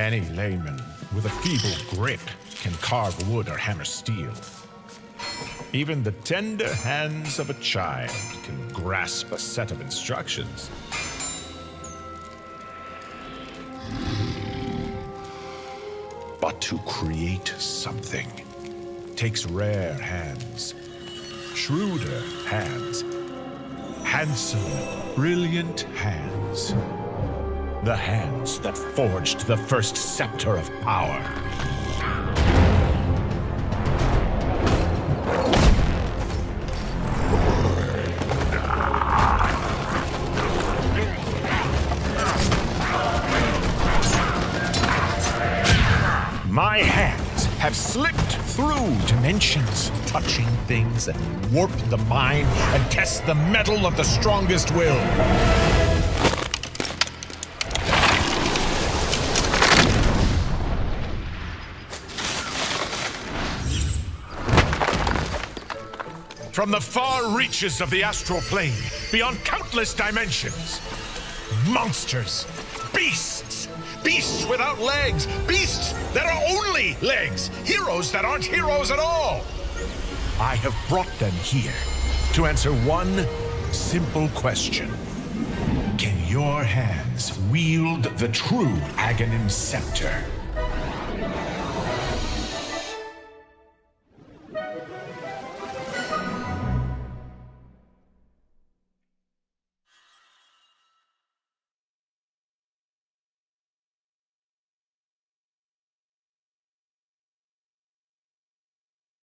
Any layman with a feeble grip can carve wood or hammer steel. Even the tender hands of a child can grasp a set of instructions. But to create something takes rare hands, shrewder hands, handsome, brilliant hands. The hands that forged the first scepter of power. My hands have slipped through dimensions, touching things that warp the mind and test the mettle of the strongest will. From the far reaches of the astral plane, beyond countless dimensions, monsters, beasts, beasts without legs, beasts that are only legs, heroes that aren't heroes at all. I have brought them here to answer one simple question. Can your hands wield the true Aghanim scepter?